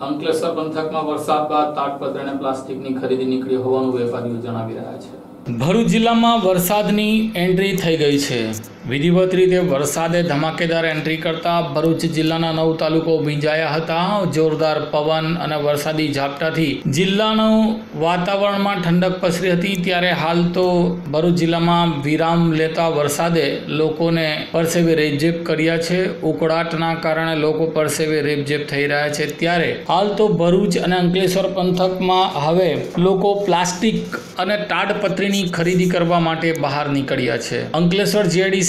અંકલેશ્વર પંથકમાં વરસાદ બાદ તાડપત્ર અને પ્લાસ્ટિકની ખરીદી નીકળી હોવાનું વેપારીઓ જણાવી રહ્યા છે. ભરૂચ જિલ્લામાં વરસાદની એન્ટ્રી થઈ ગઈ છે. વિધિવત રીતે વરસાદે ધમાકેદાર એન્ટ્રી કરતા ભરૂચ જિલ્લાના નવ તાલુકો ભીંજાયા હતા. જોરદાર પવન અને વરસાદી ઝાપટાથી જિલ્લાનું વાતાવરણમાં ઠંડક પસરી હતી. ત્યારે હાલ તો ભરૂચ જિલ્લામાં વિરામ લેતા વરસાદે લોકોને પરસેવે રેપઝેપ કર્યા છે. ઉકળાટના કારણે લોકો પરસેવે રેપઝેપ થઈ રહ્યા છે. ત્યારે હાલ તો ભરૂચ અને અંકલેશ્વર પંથકમાં હવે લોકો પ્લાસ્ટિક અને તાડપત્રીની ખરીદી કરવા માટે બહાર નીકળ્યા છે. અંકલેશ્વર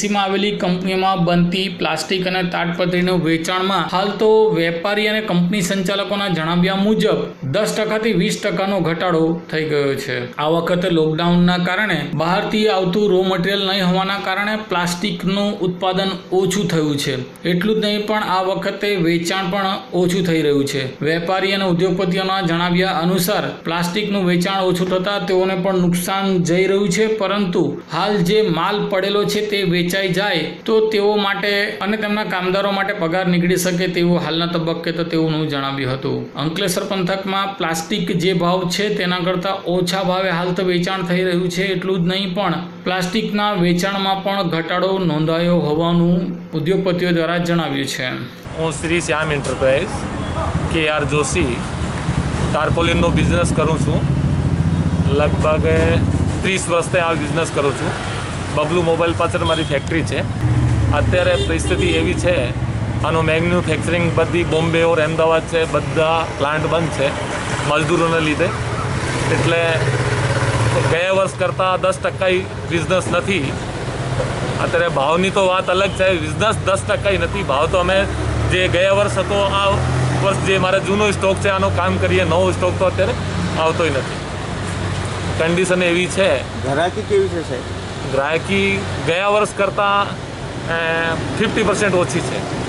જીઆઈડીસીમાં આવેલી કંપનીઓમાં બનતી પ્લાસ્ટિક અને તાડપત્રીનું વેચાણમાં હાલ તો વેપારી અને કંપની સંચાલકોના જણાવ્યા મુજબ દસ ટકાથી વીસ ટકાનો ઘટાડો થઈ ગયો છે. આ વખતે લોકડાઉનના કારણે બહારથી આવતું રો મટીરિયલ નહીં હોવાના કારણે પ્લાસ્ટિકનું ઉત્પાદન ઓછું થયું છે. એટલું જ નહીં પણ આ વખતે વેચાણ પણ ઓછું થઈ રહ્યું છે. વેપારી અને ઉદ્યોગપતિઓના જણાવ્યા અનુસાર પ્લાસ્ટિકનું વેચાણ ઓછું થતાં તેઓને પણ નુકસાન જઈ રહ્યું છે, પરંતુ હાલ જે માલ પડેલો છે તે વેચાઈ જાય, તો તેઓ માટે અને તેમના કામદારો માટે પગાર નીકળી શકે તેવું હાલના તબક્કે તો તેઓનું જણાવ્યું હતું. અંકલેશ્વર પંથકમાં પ્લાસ્ટિક જે ભાવ છે તેના કરતાં ઓછા ભાવે હાલ તો વેચાણ થઈ રહ્યું છે એટલું જ નહીં પણ પ્લાસ્ટિકના વેચાણમાં પણ ઘટાડો નોંધાયો હોવાનું ઉદ્યોગપતિઓ દ્વારા જણાવ્યું છે. હું Shri Shyam enterprise K R Joshi ટાર્પોલિનનો business કરું છું. લગભગ ત્રીસ વર્ષથી આ બિઝનેસ કરું છું. બબલુ મોબાઈલ પાછળ મારી ફેક્ટરી છે. અત્યારે પરિસ્થિતિ એવી છે, આનું મેન્યુફેક્ચરિંગ બધી બોમ્બે ઓર અમદાવાદ છે, બધા પ્લાન્ટ બંધ છે, મજદૂરોને લીધે. એટલે ગયા વર્ષ કરતાં દસ ટકા બિઝનેસ નથી. અત્યારે ભાવની તો વાત અલગ છે બિઝનેસ દસ ટકા નથી. ભાવ તો અમે જે ગયા વર્ષ હતો, આ વર્ષ જે મારે જૂનો સ્ટોક છે, આનો કામ કરીએ, નવો સ્ટોક તો અત્યારે આવતોય નથી. કન્ડિશન એવી છે. ઘરાકી કેવી છે, સાહેબ? ગ્રાહકી ગયા વર્ષ કરતાં ફિફ્ટી પર્સન્ટ ઓછી છે.